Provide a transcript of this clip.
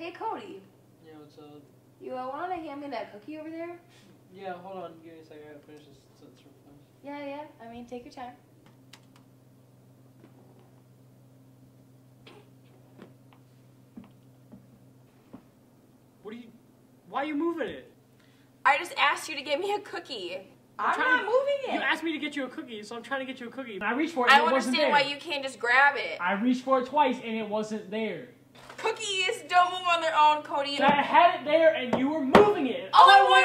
Hey, Cody. Yeah, what's up? You uh, want to hand me that cookie over there? Yeah, hold on. Give me a second. I gotta finish this sentence real fast. Yeah, yeah. I mean, take your time. What are you? Why are you moving it? I just asked you to give me a cookie. I'm trying not to- moving it. You asked me to get you a cookie, so I'm trying to get you a cookie. And I reached for it. I And don't it wasn't understand why you can't just grab it. I reached for it twice and it wasn't there. Cookies don't move on Cody. I had it there and you were moving it. All I wanted wanted